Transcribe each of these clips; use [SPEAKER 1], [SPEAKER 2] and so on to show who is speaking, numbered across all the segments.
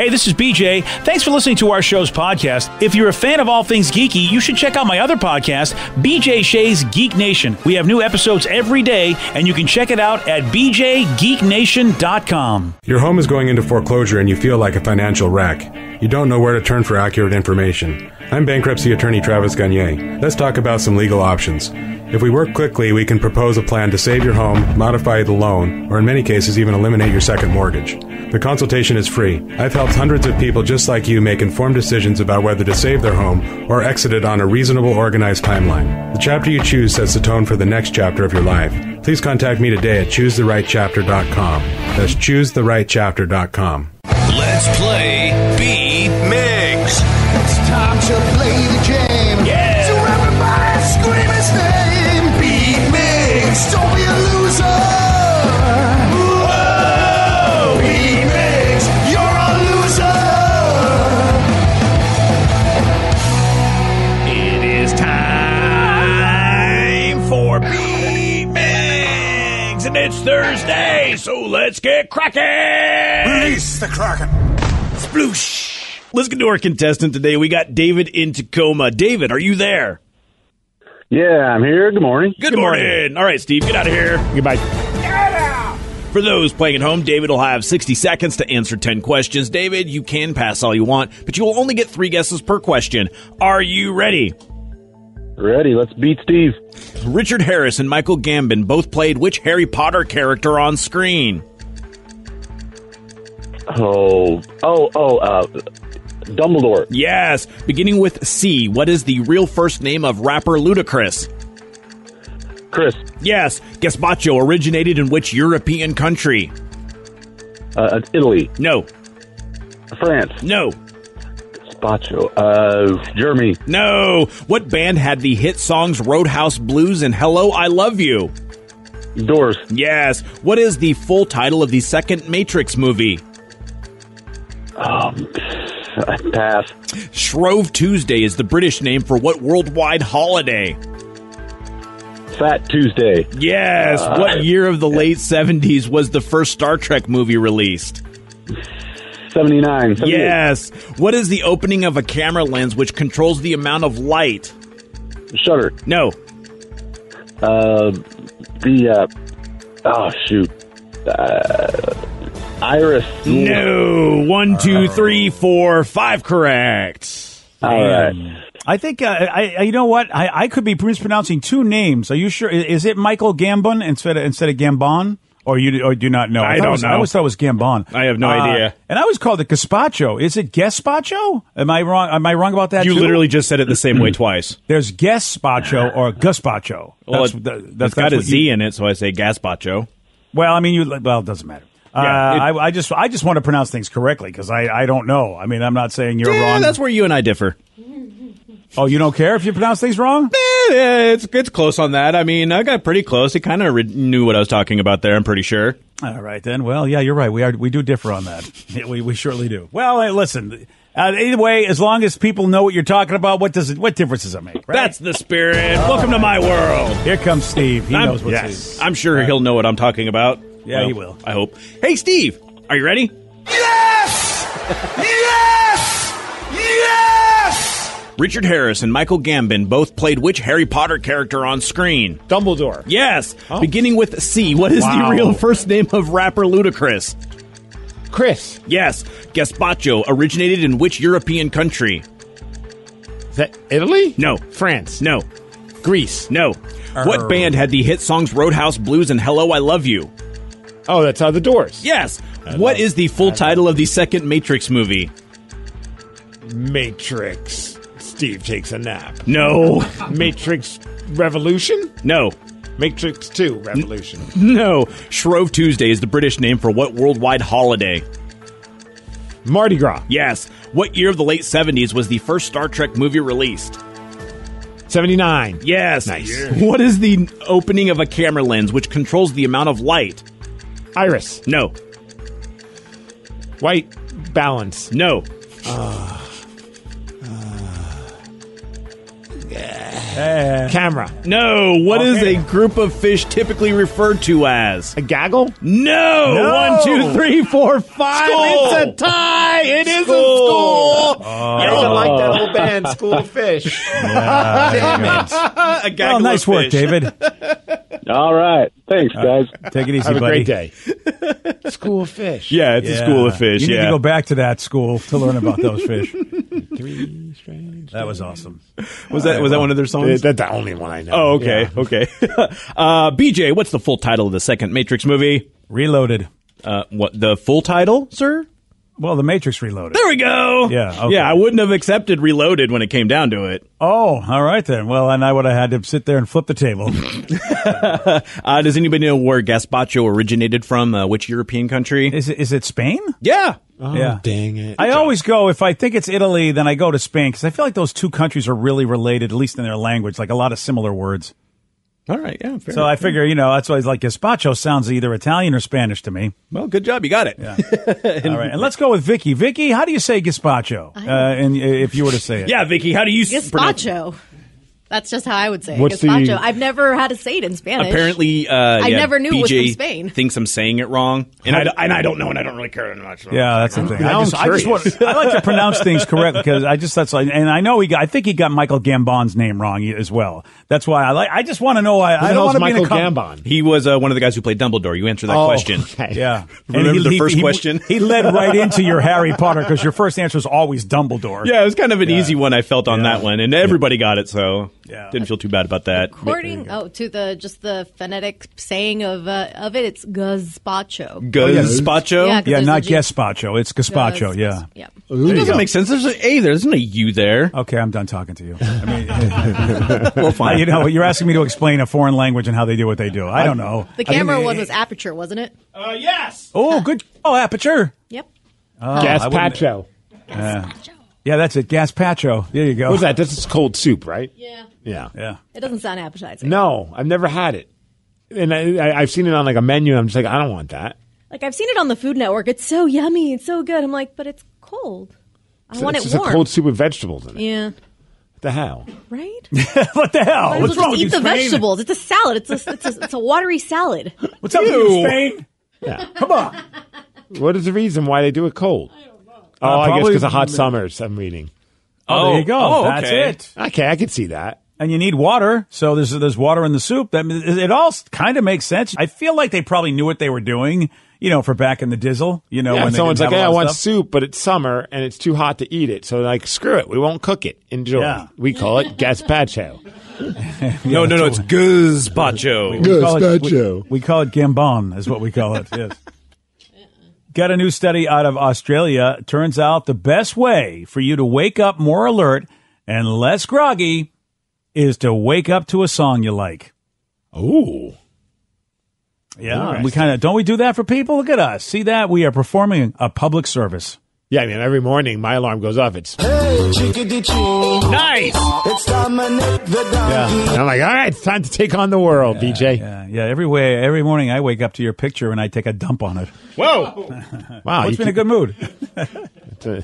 [SPEAKER 1] Hey, this is BJ. Thanks for listening to our show's podcast. If you're a fan of all things geeky, you should check out my other podcast, BJ Shea's Geek Nation. We have new episodes every day, and you can check it out at bjgeeknation.com.
[SPEAKER 2] Your home is going into foreclosure and you feel like a financial wreck. You don't know where to turn for accurate information. I'm bankruptcy attorney Travis Gagne. Let's talk about some legal options. If we work quickly, we can propose a plan to save your home, modify the loan, or in many cases, even eliminate your second mortgage. The consultation is free. I've helped hundreds of people just like you make informed decisions about whether to save their home or exit it on a reasonable, organized timeline. The chapter you choose sets the tone for the next chapter of your life. Please contact me today at choosetherightchapter.com. That's choosetherightchapter.com.
[SPEAKER 3] Let's play B
[SPEAKER 4] it's
[SPEAKER 5] Thursday, so let's get cracking.
[SPEAKER 4] Release the Kraken.
[SPEAKER 5] Sploosh. Let's get to our contestant today. We got David in Tacoma. David, are you there?
[SPEAKER 6] Yeah, I'm here. Good morning.
[SPEAKER 5] Good, morning. All right, Steve, get out of here.
[SPEAKER 7] Goodbye.
[SPEAKER 5] For those playing at home, David will have 60 seconds to answer 10 questions. David, you can pass all you want, but you will only get three guesses per question. Are you ready?
[SPEAKER 6] Ready? Let's beat Steve.
[SPEAKER 5] Richard Harris and Michael Gambon both played which Harry Potter character on screen?
[SPEAKER 6] Oh, oh, oh, uh, Dumbledore.
[SPEAKER 5] Yes. Beginning with C, what is the real first name of rapper Ludacris?
[SPEAKER 6] Chris.
[SPEAKER 5] Yes. Gazpacho originated in which European country?
[SPEAKER 6] Uh, Italy.
[SPEAKER 5] No.
[SPEAKER 6] France.
[SPEAKER 5] No.
[SPEAKER 6] Spacho. Uh, Germany.
[SPEAKER 5] No. What band had the hit songs Roadhouse Blues and Hello, I Love You?
[SPEAKER 6] Doors.
[SPEAKER 5] Yes. What is the full title of the second Matrix movie?
[SPEAKER 6] Um, pass.
[SPEAKER 5] Shrove Tuesday is the British name for what worldwide holiday?
[SPEAKER 6] Fat Tuesday.
[SPEAKER 5] Yes. what year of the late 70s was the first Star Trek movie released?
[SPEAKER 6] 79. 78.
[SPEAKER 5] Yes. What is the opening of a camera lens which controls the amount of light?
[SPEAKER 6] Shutter.
[SPEAKER 5] No.
[SPEAKER 6] Uh, the, uh, oh, shoot. Uh, Iris.
[SPEAKER 5] No. One, two, three, four, five correct.
[SPEAKER 6] All right.
[SPEAKER 1] I think uh, I, I, you know what? I, I could be mispronouncing two names. Are you sure? Is it Michael Gambon instead of instead of Gambon? Or you or do not know?
[SPEAKER 5] I
[SPEAKER 1] it
[SPEAKER 5] don't
[SPEAKER 1] was- I always thought it was Gambon.
[SPEAKER 5] I have no
[SPEAKER 1] Uh,
[SPEAKER 5] idea.
[SPEAKER 1] And I always called it Gazpacho. Is it Gazpacho? Am I wrong? Am I wrong about that?
[SPEAKER 5] You
[SPEAKER 1] too?
[SPEAKER 5] literally just said it the same way twice.
[SPEAKER 1] There's Gazpacho or Gazpacho.
[SPEAKER 5] Well,
[SPEAKER 1] That's,
[SPEAKER 5] it,
[SPEAKER 1] that-
[SPEAKER 5] has
[SPEAKER 1] that's
[SPEAKER 5] got a
[SPEAKER 1] you-
[SPEAKER 5] in it, so I say Gazpacho.
[SPEAKER 1] Well, I mean, you. Well, it doesn't matter. Uh,
[SPEAKER 5] it-
[SPEAKER 1] I, I just, I just want to pronounce things correctly because I, I don't know. I mean, I'm not saying you're
[SPEAKER 5] Yeah,
[SPEAKER 1] wrong.
[SPEAKER 5] that's where you and I differ.
[SPEAKER 1] Oh, you don't care if you pronounce things wrong?
[SPEAKER 5] Eh, it's it's close on that. I mean, I got pretty close. He kind of re- knew what I was talking about there. I'm pretty sure.
[SPEAKER 1] All right then. Well, yeah, you're right. We are we do differ on that. Yeah, we we surely do. Well, hey, listen. Uh, either way, as long as people know what you're talking about, what does it? What difference does it make? Right?
[SPEAKER 5] That's the spirit. Welcome to my world.
[SPEAKER 1] Here comes Steve. He
[SPEAKER 5] I'm,
[SPEAKER 1] knows what's
[SPEAKER 5] yes, I'm sure he'll know what I'm talking about.
[SPEAKER 1] Yeah, he will.
[SPEAKER 5] I hope. Hey, Steve, are you ready?
[SPEAKER 4] Yes! Yes!
[SPEAKER 5] Richard Harris and Michael Gambon both played which Harry Potter character on screen?
[SPEAKER 7] Dumbledore.
[SPEAKER 5] Yes. Oh. Beginning with C, what is
[SPEAKER 1] Wow.
[SPEAKER 5] the real first name of rapper Ludacris?
[SPEAKER 7] Chris.
[SPEAKER 5] Yes. Gazpacho originated in which European country?
[SPEAKER 7] Is that Italy?
[SPEAKER 5] No.
[SPEAKER 7] France.
[SPEAKER 5] No.
[SPEAKER 7] Greece.
[SPEAKER 5] No. What er. band had the hit songs Roadhouse Blues and Hello, I Love You?
[SPEAKER 7] Oh, that's how the doors.
[SPEAKER 5] Yes. What is the full title of the second Matrix movie?
[SPEAKER 7] Matrix. Steve takes a nap.
[SPEAKER 5] No.
[SPEAKER 7] Matrix Revolution?
[SPEAKER 5] No.
[SPEAKER 7] Matrix 2 Revolution.
[SPEAKER 5] No. Shrove Tuesday is the British name for what worldwide holiday?
[SPEAKER 7] Mardi Gras.
[SPEAKER 5] Yes. What year of the late 70s was the first Star Trek movie released?
[SPEAKER 7] 79.
[SPEAKER 5] Yes.
[SPEAKER 7] Nice.
[SPEAKER 5] What is the opening of a camera lens which controls the amount of light?
[SPEAKER 7] Iris.
[SPEAKER 5] No.
[SPEAKER 7] White balance.
[SPEAKER 5] No. Ah.
[SPEAKER 7] Camera.
[SPEAKER 5] No. What is
[SPEAKER 7] Okay.
[SPEAKER 5] a group of fish typically referred to as?
[SPEAKER 7] A gaggle?
[SPEAKER 5] No.
[SPEAKER 7] No.
[SPEAKER 5] One, two, three, four, five.
[SPEAKER 7] School.
[SPEAKER 5] It's a tie. It is
[SPEAKER 7] School.
[SPEAKER 5] a school. Oh.
[SPEAKER 7] I don't like that whole band, School of Fish. Damn it.
[SPEAKER 5] a gaggle
[SPEAKER 1] Well, nice
[SPEAKER 5] of
[SPEAKER 1] work,
[SPEAKER 5] fish.
[SPEAKER 1] David.
[SPEAKER 6] All right. Thanks, uh, guys.
[SPEAKER 1] Take it easy,
[SPEAKER 7] Have a
[SPEAKER 1] buddy.
[SPEAKER 7] great day. School of Fish.
[SPEAKER 5] Yeah, it's a school of fish.
[SPEAKER 1] You need
[SPEAKER 5] yeah.
[SPEAKER 1] to go back to that school to learn about those fish.
[SPEAKER 7] Three strange.
[SPEAKER 1] That was awesome.
[SPEAKER 5] Was that was that one of their songs?
[SPEAKER 7] That's the only one I know.
[SPEAKER 5] Oh, okay,
[SPEAKER 7] Yeah.
[SPEAKER 5] okay. uh, BJ, what's the full title of the second Matrix movie?
[SPEAKER 1] Reloaded.
[SPEAKER 5] Uh, what the full title, sir?
[SPEAKER 1] Well, the Matrix Reloaded.
[SPEAKER 5] There we go.
[SPEAKER 1] Yeah, okay.
[SPEAKER 5] yeah. I wouldn't have accepted Reloaded when it came down to it.
[SPEAKER 1] Oh, all right then. Well, and I would have had to sit there and flip the table.
[SPEAKER 5] Uh, does anybody know where Gaspacho originated from? Uh, which European country?
[SPEAKER 1] Is it, is it Spain?
[SPEAKER 5] yeah.
[SPEAKER 7] Oh,
[SPEAKER 1] Yeah.
[SPEAKER 7] dang it.
[SPEAKER 1] I always go if I think it's Italy, then I go to Spain because I feel like those two countries are really related, at least in their language, like a lot of similar words.
[SPEAKER 5] All right. Yeah. Fair
[SPEAKER 1] So I figure, you know, that's why it's like gazpacho sounds either Italian or Spanish to me.
[SPEAKER 5] well, good job. You got it.
[SPEAKER 1] All right, and let's go with Vicky. Vicky, how do you say gazpacho? Uh, and if you were to say it,
[SPEAKER 5] Yeah, Vicky. How do you s- pronounce?
[SPEAKER 8] Gazpacho. That's just how I would say it.
[SPEAKER 7] What's the-
[SPEAKER 8] I've never had to say it in Spanish.
[SPEAKER 5] Apparently, uh, I
[SPEAKER 8] never knew it was
[SPEAKER 5] BJ
[SPEAKER 8] from Spain.
[SPEAKER 5] Thinks I'm saying it wrong, and I, and I don't know, and I don't really care that much.
[SPEAKER 1] Yeah, that's the thing. I just,
[SPEAKER 7] I'm
[SPEAKER 1] I just want, I like to pronounce things correctly because I just that's like, and I know he got. I think he got Michael Gambon's name wrong as well. That's why I like. I just want to know. I, I
[SPEAKER 7] Who the
[SPEAKER 1] don't
[SPEAKER 7] hell's
[SPEAKER 1] want to be
[SPEAKER 7] Michael
[SPEAKER 1] a com-
[SPEAKER 7] Gambon?
[SPEAKER 5] He was uh, one of the guys who played Dumbledore. You answered that
[SPEAKER 7] Oh,
[SPEAKER 5] question.
[SPEAKER 7] okay.
[SPEAKER 1] Yeah,
[SPEAKER 5] Remember
[SPEAKER 1] And
[SPEAKER 5] the first
[SPEAKER 1] he,
[SPEAKER 5] question?
[SPEAKER 1] He led right into your Harry Potter because your first answer was always Dumbledore.
[SPEAKER 5] Yeah, it was kind of an easy one I felt on
[SPEAKER 1] Yeah.
[SPEAKER 5] that one, and everybody got it, so
[SPEAKER 1] Yeah.
[SPEAKER 5] didn't feel too bad about that.
[SPEAKER 8] According oh to the just the phonetic saying of uh, of it, it's gazpacho.
[SPEAKER 5] Gazpacho?
[SPEAKER 8] Yeah, 'cause
[SPEAKER 1] yeah,
[SPEAKER 8] there's
[SPEAKER 1] not
[SPEAKER 8] a G-
[SPEAKER 1] gazpacho. It's gazpacho. Yeah.
[SPEAKER 8] Yeah.
[SPEAKER 5] It doesn't make sense. There's a A there. There's not a U there.
[SPEAKER 1] Okay, I'm done talking to you. I mean,
[SPEAKER 5] Well, fine.
[SPEAKER 1] you know, you're asking me to explain a foreign language and how they do what they do. I don't know.
[SPEAKER 8] The camera one was aperture, wasn't it?
[SPEAKER 5] Uh, yes.
[SPEAKER 1] Oh, good. Oh, aperture.
[SPEAKER 8] Yep.
[SPEAKER 1] Oh, I wouldn't-
[SPEAKER 7] Gazpacho.
[SPEAKER 1] Yeah, that's it. Gazpacho. There you go.
[SPEAKER 7] What's that? This is cold soup, right?
[SPEAKER 8] Yeah.
[SPEAKER 7] Yeah.
[SPEAKER 1] Yeah.
[SPEAKER 8] It doesn't sound appetizing.
[SPEAKER 7] No, I've never had it. And I, I, I've seen it on like a menu, and I'm just like, I don't want that.
[SPEAKER 8] Like I've seen it on the Food Network. It's so yummy. It's so good. I'm like, but it's cold. I
[SPEAKER 7] It's,
[SPEAKER 8] want
[SPEAKER 7] it's
[SPEAKER 8] it
[SPEAKER 7] just
[SPEAKER 8] warm.
[SPEAKER 7] a cold soup with vegetables in it.
[SPEAKER 8] yeah.
[SPEAKER 7] What the hell?
[SPEAKER 8] Right.
[SPEAKER 1] what the hell?
[SPEAKER 8] Might as
[SPEAKER 1] What's
[SPEAKER 8] well
[SPEAKER 1] wrong with
[SPEAKER 8] just eat
[SPEAKER 1] you,
[SPEAKER 8] the
[SPEAKER 1] Spain?
[SPEAKER 8] vegetables. It's a salad. It's a, it's a it's a watery salad.
[SPEAKER 1] What's up with you, Spain?
[SPEAKER 7] Yeah.
[SPEAKER 1] Come on.
[SPEAKER 7] What is the reason why they do it cold? Oh, I guess because of hot summers. I'm reading.
[SPEAKER 1] Oh, there you go.
[SPEAKER 5] Oh,
[SPEAKER 1] That's
[SPEAKER 5] okay.
[SPEAKER 1] it.
[SPEAKER 7] Okay, I could see that.
[SPEAKER 1] And you need water, so there's there's water in the soup. That it all kind of makes sense. I feel like they probably knew what they were doing, you know, for back in the dizzle. You know,
[SPEAKER 7] Yeah,
[SPEAKER 1] when
[SPEAKER 7] someone's like, "Hey, I want
[SPEAKER 1] stuff.
[SPEAKER 7] soup, but it's summer and it's too hot to eat it." So like, screw it, we won't cook it. Enjoy.
[SPEAKER 1] Yeah.
[SPEAKER 7] We call it gazpacho.
[SPEAKER 5] No, no, no. It's gazpacho.
[SPEAKER 1] We call
[SPEAKER 7] Gazpacho.
[SPEAKER 1] We, we call it gambon, is what we call it. Yes. Got a new study out of Australia. Turns out the best way for you to wake up more alert and less groggy is to wake up to a song you like.
[SPEAKER 7] Ooh.
[SPEAKER 1] Yeah, we kind of don't we do that for people? Look at us. See that we are performing a public service.
[SPEAKER 7] Yeah, I mean, every morning my alarm goes off. It's
[SPEAKER 4] Hey.
[SPEAKER 5] Nice.
[SPEAKER 4] It's Dominic the donkey.
[SPEAKER 7] and I'm like, all right, it's time to take on the world, BJ.
[SPEAKER 1] Yeah, yeah. Every way, every morning I wake up to your picture and I take a dump on it.
[SPEAKER 5] Whoa.
[SPEAKER 7] Wow,
[SPEAKER 1] It's
[SPEAKER 7] you
[SPEAKER 1] been a good mood.
[SPEAKER 7] it's a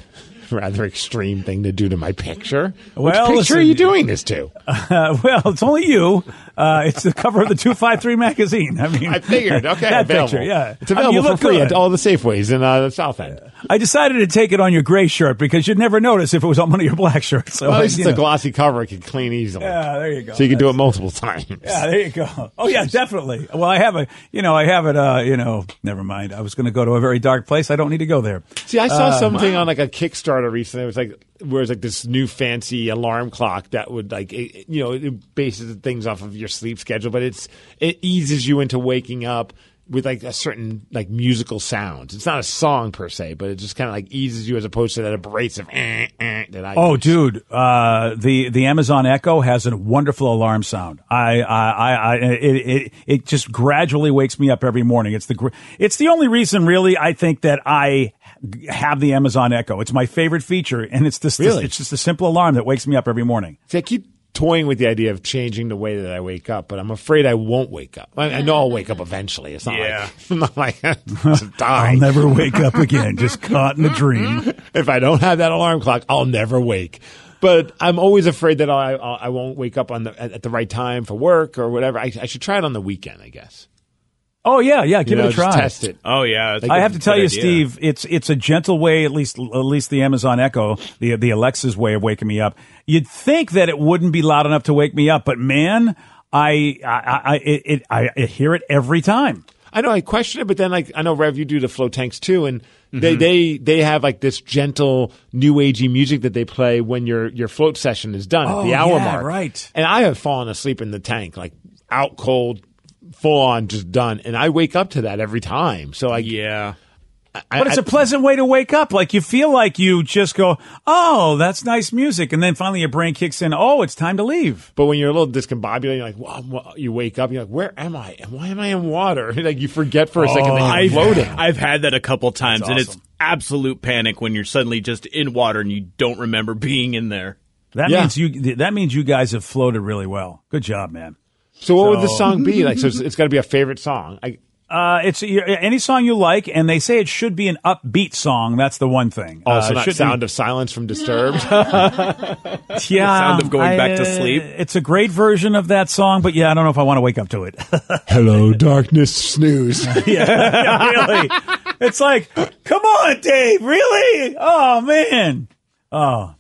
[SPEAKER 7] rather extreme thing to do to my picture.
[SPEAKER 1] Well,
[SPEAKER 7] Which picture
[SPEAKER 1] listen-
[SPEAKER 7] are you doing this to?
[SPEAKER 1] Uh, well, it's only you. Uh, it's the cover of the two five three magazine. I mean,
[SPEAKER 7] I figured. Okay,
[SPEAKER 1] that
[SPEAKER 7] available.
[SPEAKER 1] picture. Yeah,
[SPEAKER 7] it's
[SPEAKER 1] I mean,
[SPEAKER 7] available for free
[SPEAKER 1] good.
[SPEAKER 7] at all the Safeways in uh, the South End.
[SPEAKER 1] I decided to take it on your gray shirt because you'd never notice if it was on one of your black shirts. So
[SPEAKER 7] Well, at least it's a glossy cover; it can clean easily.
[SPEAKER 1] Yeah, there you go.
[SPEAKER 7] So you can do it multiple times.
[SPEAKER 1] Yeah, there you go. Oh yeah, definitely. Well, I have a, you know, I have it. Uh, you know, never mind. I was going to go to a very dark place. I don't need to go there.
[SPEAKER 7] See, I saw
[SPEAKER 1] Uh,
[SPEAKER 7] something on like a Kickstarter recently. It was like where it's like this new fancy alarm clock that would like it- you know it bases things off of your sleep schedule, but it's it eases you into waking up with like a certain like musical sounds. It's not a song per se, but it just kind of like eases you as opposed to that abrasive eh, eh, that I.
[SPEAKER 1] Oh,
[SPEAKER 7] use.
[SPEAKER 1] dude, uh, the the Amazon Echo has a wonderful alarm sound. I, I, I, I it, it, it just gradually wakes me up every morning. It's the, gr- it's the only reason, really, I think that I have the Amazon Echo. It's my favorite feature, and it's this,
[SPEAKER 7] Really?
[SPEAKER 1] it's just a simple alarm that wakes me up every morning.
[SPEAKER 7] See, I keep toying with the idea of changing the way that I wake up, but I'm afraid I won't wake up. I, I know I'll wake up eventually. It's not
[SPEAKER 5] Yeah.
[SPEAKER 7] like I'm not like die.
[SPEAKER 1] I'll never wake up again, just caught in a dream.
[SPEAKER 7] if I don't have that alarm clock, I'll never wake. but I'm always afraid that I I I won't wake up on the at, at the right time for work or whatever. I, I should try it on the weekend, I guess.
[SPEAKER 1] Oh yeah, yeah. Give
[SPEAKER 7] You know,
[SPEAKER 1] it a try.
[SPEAKER 7] Just test it.
[SPEAKER 5] Oh yeah,
[SPEAKER 1] I have to tell you, Steve, it's it's a gentle way, at least at least the Amazon Echo, the the Alexa's way of waking me up. You'd think that it wouldn't be loud enough to wake me up, but man, I I I it, it, I hear it every time.
[SPEAKER 7] I know I question it, but then like I know Rev, you do the flow tanks too, and they
[SPEAKER 1] Mm-hmm.
[SPEAKER 7] they they have like this gentle new agey music that they play when your your float session is done
[SPEAKER 1] Oh,
[SPEAKER 7] at the hour
[SPEAKER 1] yeah,
[SPEAKER 7] mark.
[SPEAKER 1] right.
[SPEAKER 7] And I have fallen asleep in the tank, like out cold, full on, just done, and I wake up to that every time. So like,
[SPEAKER 5] Yeah.
[SPEAKER 7] I,
[SPEAKER 1] But it's
[SPEAKER 7] I-
[SPEAKER 1] a pleasant way to wake up. Like you feel like you just go, oh, that's nice music, and then finally your brain kicks in. Oh, it's time to leave.
[SPEAKER 7] But when you're a little discombobulated, you're like, wow, wow, you wake up, you're like, where am I? And why am I in water? like you forget for a second that oh, you're
[SPEAKER 5] I've,
[SPEAKER 7] floating.
[SPEAKER 5] I've had that a couple times,
[SPEAKER 1] That's
[SPEAKER 5] and it's absolute panic when you're suddenly just in water and you don't remember being in there.
[SPEAKER 1] That
[SPEAKER 7] Yeah.
[SPEAKER 1] means you. That means you guys have floated really well. Good job, man.
[SPEAKER 7] So what would the song be? Like, so it's, it's got to be a favorite song. I,
[SPEAKER 1] Uh, it's any song you like, and they say it should be an upbeat song. That's the one thing.
[SPEAKER 7] also,
[SPEAKER 1] uh,
[SPEAKER 7] not Sound of Silence from Disturbed.
[SPEAKER 1] yeah,
[SPEAKER 5] sound of going back to
[SPEAKER 1] uh,
[SPEAKER 5] sleep.
[SPEAKER 1] It's a great version of that song, but yeah, I don't know if I want to wake up to it.
[SPEAKER 7] Hello, darkness, snooze.
[SPEAKER 1] yeah, really. It's like, come on, Dave, really? Oh man. Oh,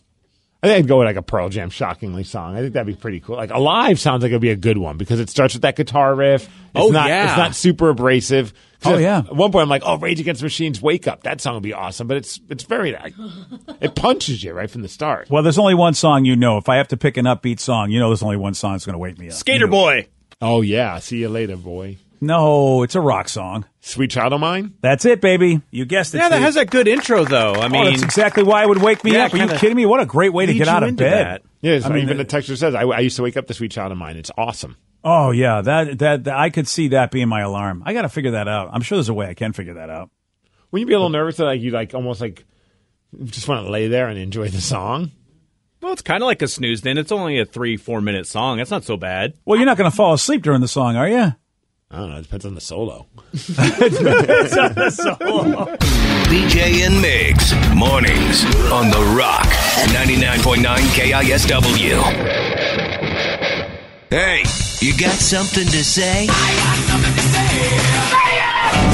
[SPEAKER 7] I think I'd go with like a Pearl Jam shockingly song. I think that'd be pretty cool. Like Alive sounds like it'd be a good one because it starts with that guitar riff. It's
[SPEAKER 5] Oh,
[SPEAKER 7] not,
[SPEAKER 5] yeah.
[SPEAKER 7] It's not super abrasive.
[SPEAKER 1] Oh,
[SPEAKER 7] at-
[SPEAKER 1] yeah.
[SPEAKER 7] At one point I'm like, oh, Rage Against the Machines, Wake Up. That song would be awesome. But it's it's very like, it punches you right from the start.
[SPEAKER 1] well, there's only one song you know. If I have to pick an upbeat song, you know, there's only one song that's going to wake me up.
[SPEAKER 5] Skater Boy.
[SPEAKER 7] Oh yeah, see you later, boy.
[SPEAKER 1] No, it's a rock song.
[SPEAKER 7] Sweet Child of Mine.
[SPEAKER 1] That's it, baby. You guessed it.
[SPEAKER 5] Yeah, that
[SPEAKER 1] Steve.
[SPEAKER 5] has a good intro though. I
[SPEAKER 1] Oh,
[SPEAKER 5] mean,
[SPEAKER 1] that's exactly why it would wake me
[SPEAKER 5] Yeah,
[SPEAKER 1] up. Are you
[SPEAKER 5] kinda
[SPEAKER 1] kidding me? What a great way to
[SPEAKER 5] lead
[SPEAKER 1] get
[SPEAKER 5] you
[SPEAKER 1] out of
[SPEAKER 5] into
[SPEAKER 1] bed.
[SPEAKER 5] that.
[SPEAKER 7] Yeah, it's
[SPEAKER 1] I mean,
[SPEAKER 7] even the texture says I, I used to wake up to Sweet Child of Mine. It's awesome.
[SPEAKER 1] Oh yeah, that, that that I could see that being my alarm. I got to figure that out. I'm sure there's a way I can figure that out.
[SPEAKER 7] When you be a little nervous that like you like almost like just want to lay there and enjoy the song.
[SPEAKER 5] well, it's kind of like a snooze. Then it's only a three, four minute song. That's not so bad.
[SPEAKER 1] Well, you're not going to fall asleep during the song, are you?
[SPEAKER 7] I don't know. It depends on the solo.
[SPEAKER 3] BJ and Migs, mornings on The Rock, 99.9 KISW. Hey, you got something to say? I got something to say.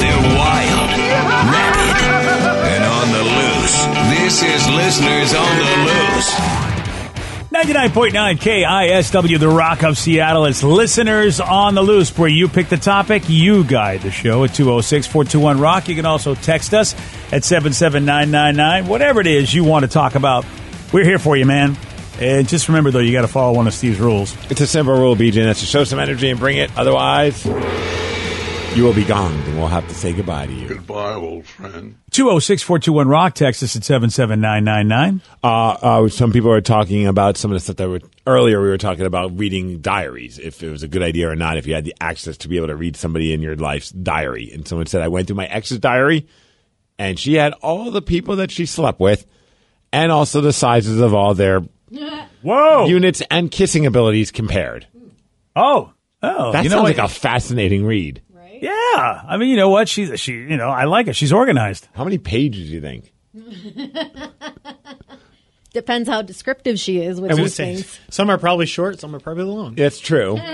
[SPEAKER 3] They're wild, rabid, and on the loose. This is Listeners on the Loose.
[SPEAKER 1] 99.9 KISW, The Rock of Seattle. It's listeners on the loose where you pick the topic, you guide the show at 206 421 Rock. You can also text us at 77999. Whatever it is you want to talk about, we're here for you, man. And just remember, though, you got to follow one of Steve's rules.
[SPEAKER 7] It's a simple rule, BJ, and that's to show some energy and bring it. Otherwise, you will be gone, and we'll have to say goodbye to you.
[SPEAKER 9] Goodbye, old friend.
[SPEAKER 1] 206 421 Rock. Texas us at 77999.
[SPEAKER 7] Uh, uh, some people are talking about some of the stuff that were earlier. We were talking about reading diaries, if it was a good idea or not. If you had the access to be able to read somebody in your life's diary, and someone said, "I went through my ex's diary, and she had all the people that she slept with, and also the sizes of all their
[SPEAKER 1] Whoa!
[SPEAKER 7] units and kissing abilities compared."
[SPEAKER 1] oh, oh.
[SPEAKER 7] That
[SPEAKER 1] you know
[SPEAKER 7] sounds
[SPEAKER 1] what?
[SPEAKER 7] like a fascinating read.
[SPEAKER 1] Yeah. I mean, you know what? She's, she, you know, I like it. She's organized.
[SPEAKER 7] How many pages do you think?
[SPEAKER 8] Depends how descriptive she is with these things.
[SPEAKER 10] some are probably short, some are probably long.
[SPEAKER 7] That's true.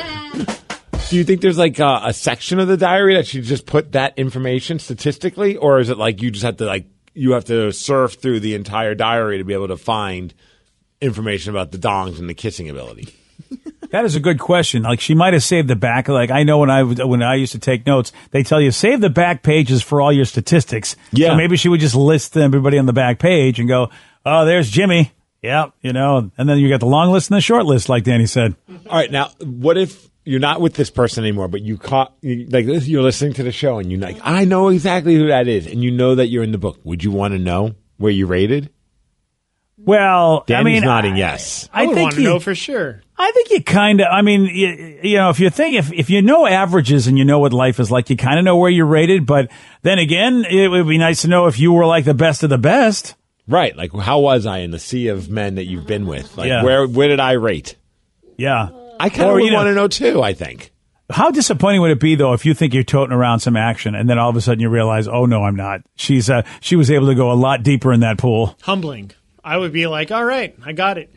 [SPEAKER 7] Do you think there's like a, a section of the diary that you just put that information statistically, or is it like you just have to like you have to surf through the entire diary to be able to find information about the dongs and the kissing ability?
[SPEAKER 1] That is a good question. Like she might have saved the back. Like I know when I when I used to take notes, they tell you save the back pages for all your statistics.
[SPEAKER 7] Yeah.
[SPEAKER 1] So maybe she would just list everybody on the back page and go, "Oh, there's Jimmy." Yeah, You know, and then you got the long list and the short list, like Danny said.
[SPEAKER 7] All right, now what if you're not with this person anymore, but you caught like you're listening to the show and you're like, I know exactly who that is, and you know that you're in the book. Would you want to know where you rated?
[SPEAKER 1] Well,
[SPEAKER 7] Danny's
[SPEAKER 1] I mean,
[SPEAKER 7] nodding
[SPEAKER 1] I,
[SPEAKER 7] yes.
[SPEAKER 10] I,
[SPEAKER 1] I
[SPEAKER 10] would
[SPEAKER 1] think
[SPEAKER 10] want to
[SPEAKER 1] you-
[SPEAKER 10] know for sure.
[SPEAKER 1] I think you kind of. I mean, you, you know, if you think if if you know averages and you know what life is like, you kind of know where you're rated. But then again, it would be nice to know if you were like the best of the best.
[SPEAKER 7] Right, like how was I in the sea of men that you've been with? Like
[SPEAKER 1] Yeah.
[SPEAKER 7] where where did I rate?
[SPEAKER 1] Yeah.
[SPEAKER 7] I kind of would want to know too. I think.
[SPEAKER 1] How disappointing would it be though if you think you're toting around some action and then all of a sudden you realize, oh no, I'm not. She's uh, she was able to go a lot deeper in that pool.
[SPEAKER 10] Humbling. I would be like, all right, I got it.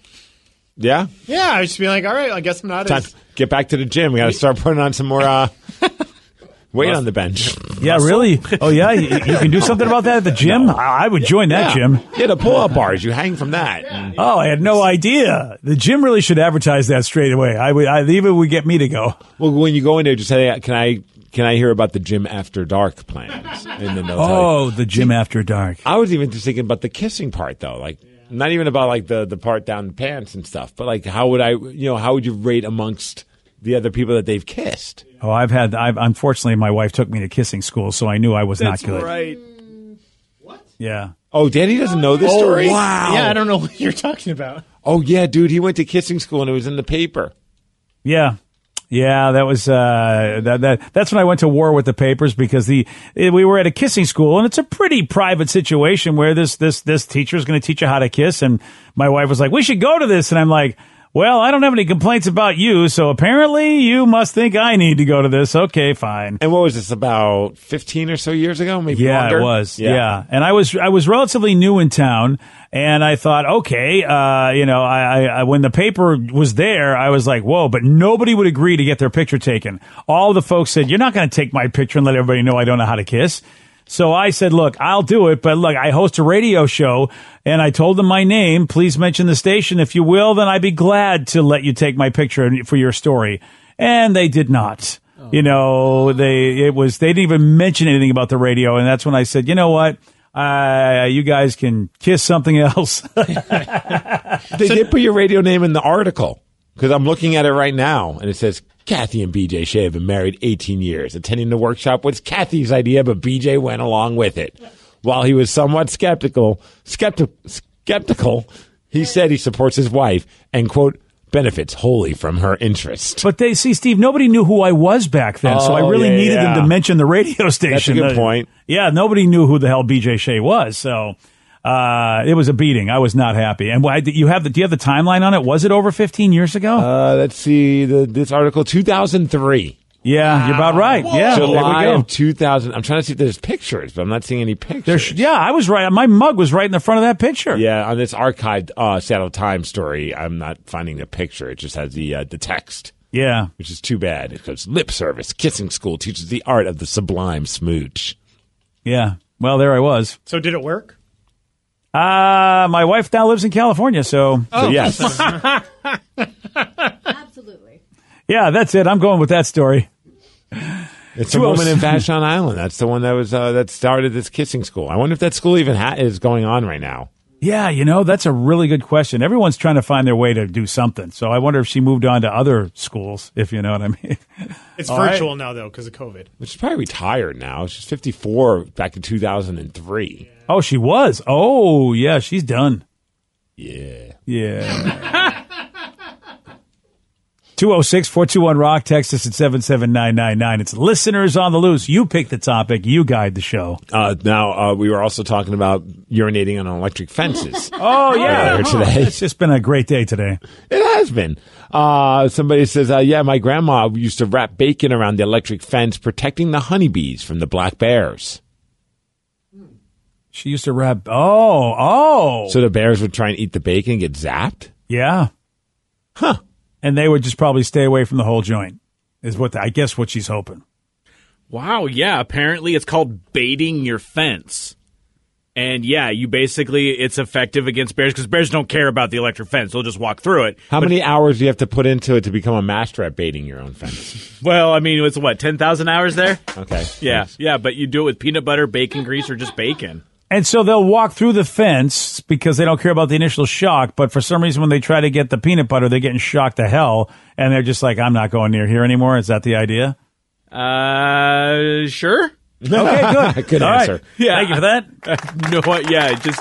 [SPEAKER 7] Yeah.
[SPEAKER 10] Yeah, I just be like, all right, I guess I'm not
[SPEAKER 7] Time
[SPEAKER 10] as.
[SPEAKER 7] get back to the gym. We got to start putting on some more uh, weight on the bench.
[SPEAKER 1] Yeah, really? Oh, yeah. You, you can do something about that at the gym. I, I would join that
[SPEAKER 7] yeah.
[SPEAKER 1] gym.
[SPEAKER 7] Yeah, the pull-up bars. You hang from that. And-
[SPEAKER 1] Oh, I had no idea. The gym really should advertise that straight away. I would. I even would get me to go.
[SPEAKER 7] well, when you go in there, just say, "Can I can I hear about the gym after dark plans?" in the they'll tell you.
[SPEAKER 1] Oh, the gym after dark.
[SPEAKER 7] I was even just thinking about the kissing part though, like not even about like the the part down the pants and stuff, but like how would I, you know, how would you rate amongst the other people that they've kissed?
[SPEAKER 1] Oh, I've had. I've unfortunately, my wife took me to kissing school, so I knew I was
[SPEAKER 5] That's
[SPEAKER 1] not good.
[SPEAKER 5] right. What?
[SPEAKER 1] Yeah.
[SPEAKER 7] Oh, Daddy doesn't know this oh, story.
[SPEAKER 10] wow. Yeah, I don't know what you're talking about.
[SPEAKER 7] Oh yeah, dude, he went to kissing school and it was in the paper.
[SPEAKER 1] Yeah. Yeah, that was uh, that, that. That's when I went to war with the papers because the eh, we were at a kissing school and it's a pretty private situation where this this this teacher is going to teach you how to kiss and my wife was like, "We should go to this," and I'm like, "Well, I don't have any complaints about you, so apparently you must think I need to go to this." Okay, fine.
[SPEAKER 7] And what was this about fifteen or so years ago? Maybe
[SPEAKER 1] Yeah,
[SPEAKER 7] longer?
[SPEAKER 1] it was. Yeah. and I was I was relatively new in town, and I thought, okay, uh, you know, I, I, I when the paper was there, I was like, whoa, but nobody would agree to get their picture taken. All the folks said, you're not going to take my picture and let everybody know I don't know how to kiss. So I said, look, I'll do it, but look, I host a radio show and I told them my name. Please mention the station. If you will, then I'd be glad to let you take my picture for your story. And they did not. You know, they, it was, they didn't even mention anything about the radio. And that's when I said, you know what? Uh, you guys can kiss something else.
[SPEAKER 7] They did put your radio name in the article because I'm looking at it right now, and it says Kathy and BJ Shea have been married 18 years. Attending the workshop was Kathy's idea, but BJ went along with it. While he was somewhat skeptical, skepti- skeptical, he said he supports his wife and quote benefits wholly from her interest.
[SPEAKER 1] But they see, Steve, nobody knew who I was back then, so I
[SPEAKER 7] Oh,
[SPEAKER 1] really
[SPEAKER 7] yeah,
[SPEAKER 1] needed them to mention the radio station.
[SPEAKER 7] good
[SPEAKER 1] Uh,
[SPEAKER 7] point.
[SPEAKER 1] Yeah, nobody knew who the hell BJ Shea was, so uh, it was a beating. I was not happy. And why, do you have the, do you have the timeline on it? Was it over 15 years ago?
[SPEAKER 7] Uh, let's see the, this article 2003.
[SPEAKER 1] yeah, you're about right. Yeah,
[SPEAKER 7] July
[SPEAKER 1] there we go.
[SPEAKER 7] of 2000. I'm trying to see if there's pictures, but I'm not seeing any pictures.
[SPEAKER 1] There's, yeah, I was right. My mug was right in the front of that picture.
[SPEAKER 7] Yeah, on this archived uh, Seattle Times story, I'm not finding the picture. It just has the uh, the text,
[SPEAKER 1] Yeah.
[SPEAKER 7] which is too bad. It goes lip service. Kissing school teaches the art of the sublime smooch.
[SPEAKER 1] Yeah. Well, there I was.
[SPEAKER 10] So did it work?
[SPEAKER 1] Uh, my wife now lives in California, so
[SPEAKER 7] So yes,
[SPEAKER 8] Absolutely.
[SPEAKER 1] yeah, that's it. I'm going with that story.
[SPEAKER 7] it's a
[SPEAKER 1] Two oh
[SPEAKER 7] woman in
[SPEAKER 1] seven.
[SPEAKER 7] Vashon Island. That's the one that was uh, that started this kissing school. I wonder if that school even ha- is going on right now.
[SPEAKER 1] Yeah, you know, that's a really good question. Everyone's trying to find their way to do something. So I wonder if she moved on to other schools, if you know what I mean.
[SPEAKER 10] It's
[SPEAKER 1] All right.
[SPEAKER 10] virtual now, though, because of COVID.
[SPEAKER 7] She's probably retired now. She's 54 back in 2003.
[SPEAKER 1] Oh, she was. Oh, yeah, she's done.
[SPEAKER 7] Yeah.
[SPEAKER 1] Yeah. 206 421 Rock, text us at 77999. It's listeners on the loose. You pick the topic, you guide the show.
[SPEAKER 7] Uh, now uh, we were also talking about urinating on electric fences.
[SPEAKER 1] Oh, yeah.
[SPEAKER 7] Today.
[SPEAKER 1] It's just been a great day today.
[SPEAKER 7] It has been. Uh, somebody says, uh, yeah, my grandma used to wrap bacon around the electric fence, protecting the honeybees from the black bears.
[SPEAKER 1] She used to rap. Oh, oh.
[SPEAKER 7] So the bears would try and eat the bacon and get zapped?
[SPEAKER 1] Yeah.
[SPEAKER 7] Huh.
[SPEAKER 1] And they would just probably stay away from the whole joint, is what I guess what she's hoping.
[SPEAKER 5] Wow, yeah, apparently it's called baiting your fence. And yeah, you basically, it's effective against bears because bears don't care about the electric fence. They'll just walk through it.
[SPEAKER 7] How many hours do you have to put into it to become a master at baiting your own fence?
[SPEAKER 5] Well, I mean, it's what, 10,000 hours there?
[SPEAKER 7] Okay.
[SPEAKER 5] Yeah, yeah, but you do it with peanut butter, bacon grease, or just bacon.
[SPEAKER 1] And so they'll walk through the fence because they don't care about the initial shock. But for some reason, when they try to get the peanut butter, they're getting shocked to hell. And they're just like, I'm not going near here anymore. Is that the idea?
[SPEAKER 5] Uh, sure.
[SPEAKER 1] Okay, good.
[SPEAKER 7] Good
[SPEAKER 1] All right.
[SPEAKER 7] answer.
[SPEAKER 5] Yeah.
[SPEAKER 1] Thank you for that.
[SPEAKER 5] no, what- yeah, just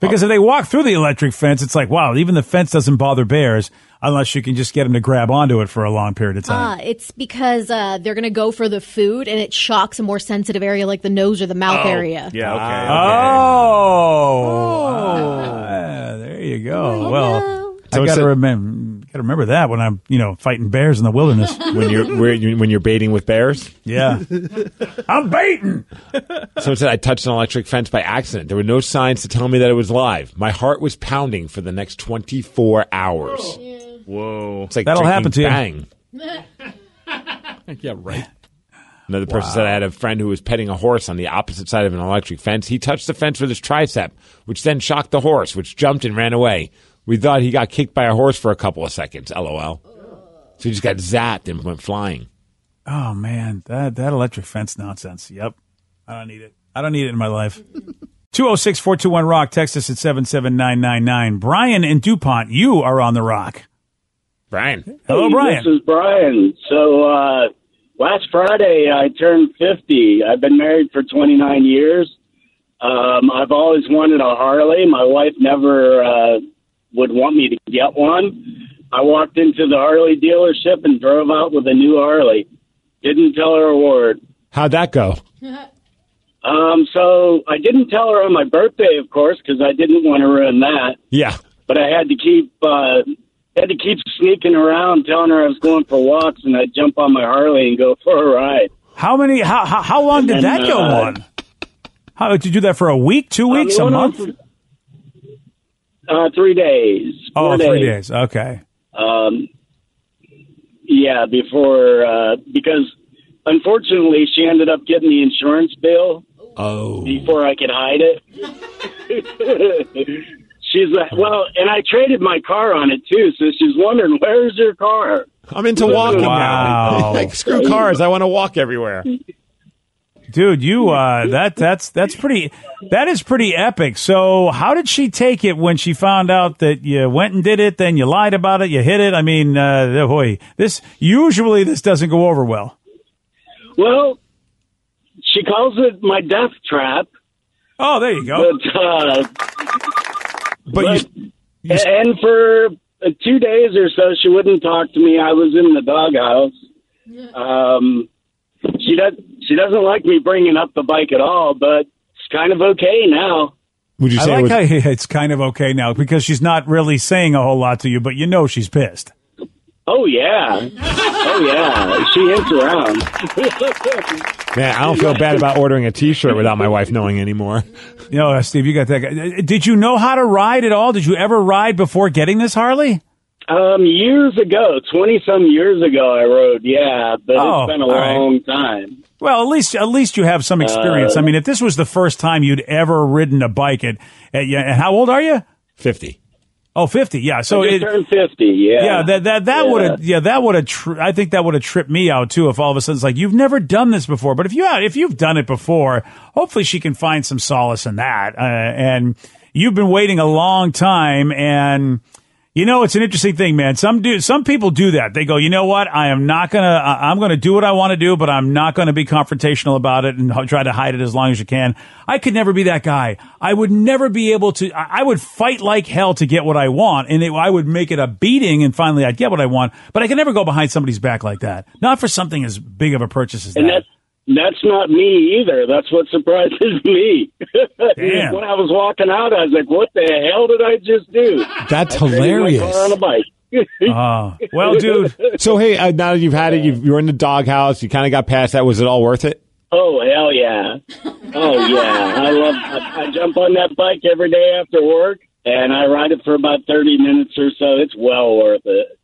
[SPEAKER 1] Because if they walk through the electric fence, it's like, wow, even the fence doesn't bother bears unless you can just get them to grab onto it for a long period of time.
[SPEAKER 8] Uh, it's because uh, they're going to go for the food and it shocks a more sensitive area like the nose or the mouth area.
[SPEAKER 5] yeah, okay.
[SPEAKER 1] oh. Ah, there you go. well,
[SPEAKER 7] So
[SPEAKER 1] I gotta remember. Got to remember that when I'm, you know, fighting bears in the wilderness.
[SPEAKER 7] when you're when you're baiting with bears.
[SPEAKER 1] Yeah. I'm baiting.
[SPEAKER 7] Someone said I touched an electric fence by accident. There were no signs to tell me that it was live. My heart was pounding for the next 24 hours.
[SPEAKER 5] Whoa.
[SPEAKER 7] It's like
[SPEAKER 1] That'll happen to you.
[SPEAKER 7] bang.
[SPEAKER 5] Yeah, right.
[SPEAKER 7] Another person said I had a friend who was petting a horse on the opposite side of an electric fence. He touched the fence with his tricep, which then shocked the horse, which jumped and ran away. We thought he got kicked by a horse for a couple of seconds. LOL. So he just got zapped and went flying.
[SPEAKER 1] Oh man, that that electric fence nonsense. Yep. I don't need it. I don't need it in my life. 206-421 rock text us at 77999. Brian and DuPont, you are on the rock.
[SPEAKER 7] Brian.
[SPEAKER 1] Hello
[SPEAKER 6] Hey,
[SPEAKER 1] Brian.
[SPEAKER 6] This is Brian. So uh, last Friday I turned 50. I've been married for 29 years. Um, I've always wanted a Harley. My wife never uh, would want me to get one. I walked into the Harley dealership and drove out with a new Harley. Didn't tell her a word.
[SPEAKER 7] How'd that go?
[SPEAKER 6] Um, so I didn't tell her on my birthday, of course, because I didn't want to ruin that.
[SPEAKER 7] Yeah.
[SPEAKER 6] But I had to keep uh, had to keep sneaking around, telling her I was going for walks, and I'd jump on my Harley and go for a ride.
[SPEAKER 1] How many how how, how long did
[SPEAKER 6] And,
[SPEAKER 1] that go
[SPEAKER 6] uh,
[SPEAKER 1] on? How did you do that for a week, two
[SPEAKER 6] Um,
[SPEAKER 1] weeks,
[SPEAKER 6] it
[SPEAKER 1] a month?
[SPEAKER 6] for, Uh, three days.
[SPEAKER 1] Oh,
[SPEAKER 6] Four
[SPEAKER 1] three days. Okay.
[SPEAKER 6] Um, yeah, before uh, because unfortunately she ended up getting the insurance bill
[SPEAKER 7] Oh.
[SPEAKER 6] before I could hide it. she's like, well, and I traded my car on it too, so she's wondering where's your car.
[SPEAKER 7] I'm into walking
[SPEAKER 1] Wow.
[SPEAKER 7] now. like, screw cars. I want to walk everywhere.
[SPEAKER 1] Dude, you uh that that's that's pretty that is pretty epic. So, how did she take it when she found out that you went and did it, then you lied about it, you hid it? I mean, uh boy, this usually this doesn't go over well.
[SPEAKER 6] Well, she calls it my death trap.
[SPEAKER 1] Oh, there you go.
[SPEAKER 6] But, uh,
[SPEAKER 7] But you,
[SPEAKER 6] but- and for uh, two days or so, she wouldn't talk to me. I was in the doghouse. Um, she does. She doesn't like me bringing up the bike at all, but it's kind of okay now.
[SPEAKER 7] would you
[SPEAKER 1] I
[SPEAKER 7] say it was,
[SPEAKER 1] how it's kind of okay now because she's not really saying a whole lot to you, but you know she's pissed.
[SPEAKER 6] Oh yeah, oh yeah. She hints around.
[SPEAKER 7] man, I don't feel bad about ordering a T-shirt without my wife knowing anymore.
[SPEAKER 1] You know, uh, Steve, you got that guy. Did you know how to ride at all? Did you ever ride before getting this Harley?
[SPEAKER 6] Um, years ago, twenty some years ago, I rode. Yeah, but
[SPEAKER 1] Oh,
[SPEAKER 6] it's been a
[SPEAKER 1] all right.
[SPEAKER 6] long time.
[SPEAKER 1] Well, at least at least you have some experience. I mean, if this was the first time you'd ever ridden a bike at, at yeah, and how old are you?
[SPEAKER 7] Fifty.
[SPEAKER 1] Oh, 50. Yeah. So it,
[SPEAKER 6] turned fifty. Yeah,
[SPEAKER 1] yeah, that that that
[SPEAKER 6] Yeah.
[SPEAKER 1] would have yeah that would have tri- I think that would have tripped me out too if all of a sudden it's like you've never done this before. But if you have, if you've done it before, hopefully she can find some solace in that. Uh, and you've been waiting a long time and. You know, it's an interesting thing, man. Some do, some people do that. They go, you know what? I am not gonna, I- I'm gonna do what I want to do, but I'm not gonna be confrontational about it and try to hide it as long as you can. I could never be that guy. I would never be able to, I would fight like hell to get what I want and it, I would make it a beating and finally I'd get what I want, but I could never go behind somebody's back like that. Not for something as big of a purchase as
[SPEAKER 6] And
[SPEAKER 1] that.
[SPEAKER 6] That's that's not me either. That's what surprises me.
[SPEAKER 1] Damn.
[SPEAKER 6] when I was walking out, I was like, "What the hell did I just do?"
[SPEAKER 7] That's
[SPEAKER 6] I
[SPEAKER 7] hilarious.
[SPEAKER 6] on a bike.
[SPEAKER 1] Oh, well, dude.
[SPEAKER 7] So hey, uh, now that you've had it, you've, you're in the doghouse. You kind of got past that. Was it all worth it?
[SPEAKER 6] oh hell yeah! Oh yeah! I love. I, I jump on that bike every day after work, and I ride it for about thirty minutes or so. It's well worth it.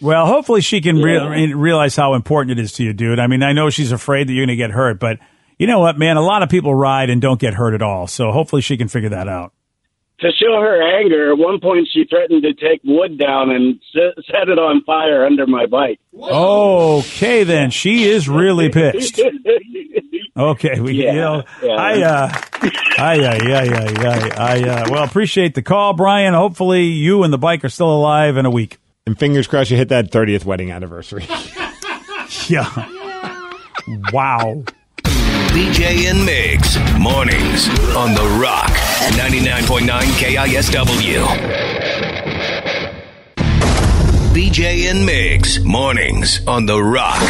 [SPEAKER 1] Well, hopefully she can
[SPEAKER 6] Yeah.
[SPEAKER 1] re- realize how important it is to you, dude. I mean, I know she's afraid that you're going to get hurt, but you know what, man? A lot of people ride and don't get hurt at all. So hopefully she can figure that out.
[SPEAKER 6] To show her anger, at one point she threatened to take wood down and set, set it on fire under my bike.
[SPEAKER 1] Okay, then she is really pissed. Okay, we
[SPEAKER 6] Yeah,
[SPEAKER 1] you know,
[SPEAKER 6] yeah.
[SPEAKER 1] I uh, I yeah yeah yeah yeah I uh, well appreciate the call, Brian. Hopefully you and the bike are still alive in a week.
[SPEAKER 7] And fingers crossed, you hit that 30th wedding anniversary.
[SPEAKER 1] Yeah. Wow.
[SPEAKER 3] BJ and Migs, mornings on The Rock, 99.9 KISW. BJ and Migs, mornings on The Rock.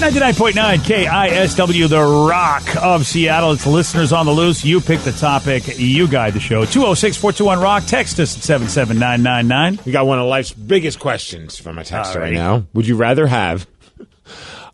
[SPEAKER 1] 99.9 KISW, the rock of Seattle. It's listeners on the loose. You pick the topic, you guide the show. 206 421 Rock. Text us at 77999.
[SPEAKER 7] We got one of life's biggest questions from a texter
[SPEAKER 1] All right.
[SPEAKER 7] right now. Would you rather have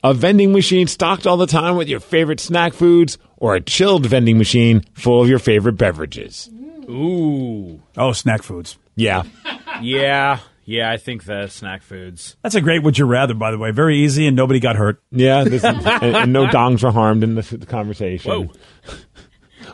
[SPEAKER 7] a vending machine stocked all the time with your favorite snack foods or a chilled vending machine full of your favorite beverages?
[SPEAKER 5] Ooh.
[SPEAKER 1] Oh, snack foods.
[SPEAKER 7] Yeah.
[SPEAKER 5] Yeah. Yeah, I think the snack foods.
[SPEAKER 1] That's a great would you rather, by the way. Very easy and nobody got hurt.
[SPEAKER 7] Yeah, this, and, and no dongs were harmed in the, the conversation.
[SPEAKER 5] Whoa.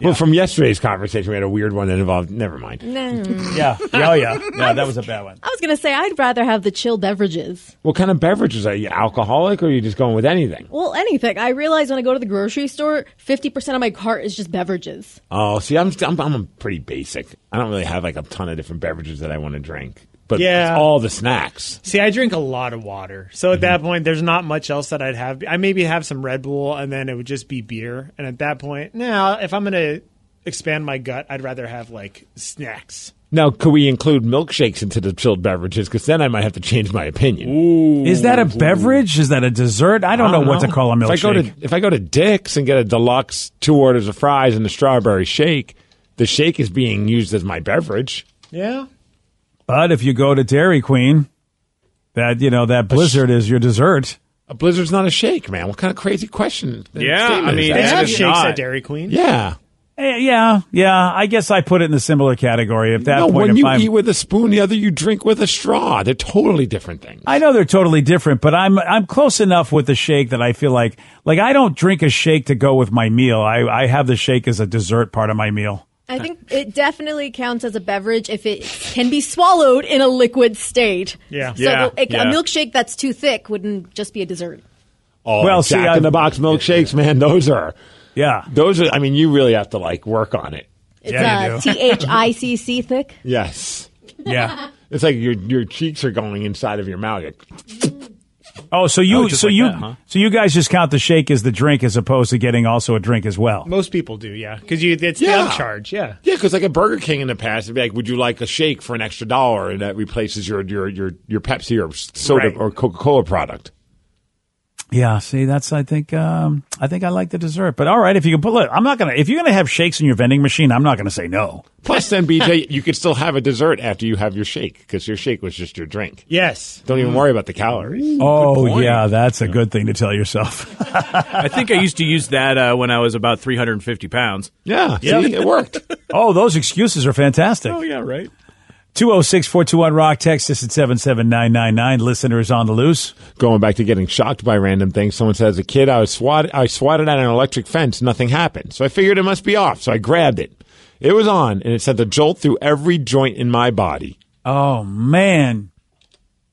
[SPEAKER 7] Well, from yesterday's conversation, we had a weird one that involved. Never mind.
[SPEAKER 8] No.
[SPEAKER 1] Yeah. Oh, yeah. Yeah, that was a bad one.
[SPEAKER 8] I was going to say, I'd rather have the chilled beverages.
[SPEAKER 7] What kind of beverages are you? Alcoholic, or are you just going with anything?
[SPEAKER 8] Well, anything. I realize when I go to the grocery store, 50% of my cart is just beverages.
[SPEAKER 7] Oh, see, I'm, I'm I'm pretty basic. I don't really have like a ton of different beverages that I want to drink, but
[SPEAKER 10] Yeah.
[SPEAKER 7] it's all the snacks.
[SPEAKER 10] See, I drink a lot of water, so at that point, there's not much else that I'd have. I maybe have some Red Bull, and then it would just be beer. And at that point, now if I'm gonna expand my gut, I'd rather have like snacks.
[SPEAKER 7] Now, could we include milkshakes into the chilled beverages? Because then I might have to change my opinion.
[SPEAKER 1] Is that a beverage? Is that a dessert? I don't, know what to call a
[SPEAKER 7] If I go
[SPEAKER 1] milkshake.
[SPEAKER 7] to if I go to Dick's and get a deluxe two orders of fries and a strawberry shake, the shake is being used as my beverage.
[SPEAKER 10] Yeah,
[SPEAKER 1] But if you go to Dairy Queen, that you know that Blizzard is your dessert.
[SPEAKER 7] A blizzard's not a shake, man. What kind of crazy question?
[SPEAKER 5] Yeah,
[SPEAKER 7] statement
[SPEAKER 5] I mean,
[SPEAKER 10] they have shakes
[SPEAKER 5] not.
[SPEAKER 10] at Dairy Queen.
[SPEAKER 7] yeah.
[SPEAKER 1] Eh, yeah, yeah. I guess I put it in the similar category. At that
[SPEAKER 7] No,
[SPEAKER 1] point,
[SPEAKER 7] when you
[SPEAKER 1] I'm,
[SPEAKER 7] eat with a spoon, the other you drink with a straw. They're totally different things.
[SPEAKER 1] I know they're totally different, but I'm I'm close enough with the shake that I feel like like I don't drink a shake to go with my meal. I I have the shake as a dessert part of my meal.
[SPEAKER 8] I think it definitely counts as a beverage if it can be swallowed in a liquid state.
[SPEAKER 10] Yeah.
[SPEAKER 8] So
[SPEAKER 5] Yeah,
[SPEAKER 8] the- a,
[SPEAKER 5] yeah.
[SPEAKER 8] a milkshake that's too thick wouldn't just be a dessert.
[SPEAKER 7] Oh,
[SPEAKER 1] Well, see,
[SPEAKER 7] Jack
[SPEAKER 1] I've-
[SPEAKER 7] in the Box milkshakes, man. Those are
[SPEAKER 1] Yeah,
[SPEAKER 7] those are. I mean, you really have to like work on it.
[SPEAKER 8] It's
[SPEAKER 1] Yeah, you
[SPEAKER 8] uh,
[SPEAKER 1] do.
[SPEAKER 8] T H I C C thick.
[SPEAKER 7] Yes,
[SPEAKER 1] yeah.
[SPEAKER 7] it's like your your cheeks are going inside of your mouth. You're-
[SPEAKER 1] Oh, so you
[SPEAKER 5] Oh,
[SPEAKER 1] so
[SPEAKER 5] like
[SPEAKER 1] you
[SPEAKER 5] that, huh?
[SPEAKER 1] so you guys just count the shake as the drink as opposed to getting also a drink as well.
[SPEAKER 10] Most people do, yeah, because you it's
[SPEAKER 7] Yeah.
[SPEAKER 10] the upcharge. Yeah,
[SPEAKER 7] Yeah, because like at Burger King in the past, it'd be like, "Would you like a shake for an extra dollar?" And that replaces your your your your Pepsi or soda
[SPEAKER 10] Right.
[SPEAKER 7] or Coca Cola product.
[SPEAKER 1] Yeah, see, that's I think um, I think I like the dessert. But all right, if you can put, look, I'm not gonna if you're gonna have shakes in your vending machine, I'm not gonna say no.
[SPEAKER 7] Plus, then BJ, you could still have a dessert after you have your shake because your shake was just your drink.
[SPEAKER 10] yes.
[SPEAKER 7] Don't even worry about the calories.
[SPEAKER 1] Oh yeah, that's a good thing to tell yourself.
[SPEAKER 5] I think I used to use that uh, when I was about 350 pounds.
[SPEAKER 7] Yeah,
[SPEAKER 1] Yeah.
[SPEAKER 7] see, it worked.
[SPEAKER 1] oh, those excuses are fantastic.
[SPEAKER 5] Oh yeah, right.
[SPEAKER 1] 206 421 Rock, text us at 77999. Listeners on the loose.
[SPEAKER 7] Going back to getting shocked by random things, someone said, as a kid, I was swatted, I swatted at an electric fence. Nothing happened. So I figured it must be off. So I grabbed it. It was on, and it sent a jolt through every joint in my body.
[SPEAKER 1] Oh, man.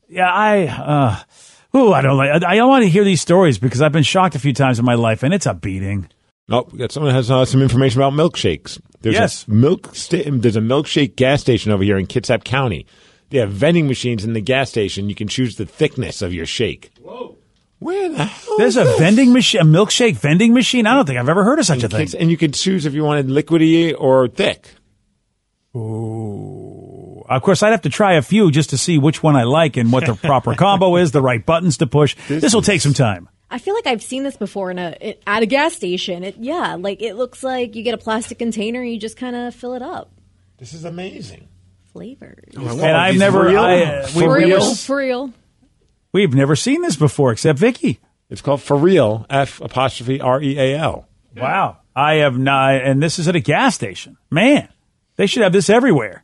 [SPEAKER 1] Yeah, I, uh, ooh, I don't like, I, I don't want to hear these stories because I've been shocked a few times in my life and it's a beating.
[SPEAKER 7] Oh, we got someone has uh, some information about milkshakes. There's
[SPEAKER 1] Yes.
[SPEAKER 7] a milk sta- there's a milkshake gas station over here in Kitsap County. They have vending machines in the gas station. You can choose the thickness of your shake. Whoa. Where the hell?
[SPEAKER 1] There's
[SPEAKER 7] is
[SPEAKER 1] a
[SPEAKER 7] this?
[SPEAKER 1] vending machine, a milkshake vending machine. I don't think I've ever heard of such a thing.
[SPEAKER 7] And you can choose if you wanted liquidy or thick.
[SPEAKER 1] Of course, I'd have to try a few just to see which one I like and what the proper combo is, the right buttons to push. This will take some time.
[SPEAKER 8] I feel like I've seen this before in a it, at a gas station. It yeah, like it looks like you get a plastic container and you just kind of fill it up.
[SPEAKER 7] This is amazing.
[SPEAKER 8] Flavors.
[SPEAKER 1] And I've never,
[SPEAKER 7] real?
[SPEAKER 1] I, uh,
[SPEAKER 7] For
[SPEAKER 1] we've,
[SPEAKER 8] for
[SPEAKER 7] real?
[SPEAKER 8] real, for real.
[SPEAKER 1] we've never seen this before except Vicky.
[SPEAKER 7] It's called for real. F apostrophe R E A L.
[SPEAKER 1] Wow. I have not, and this is at a gas station. Man, they should have this everywhere.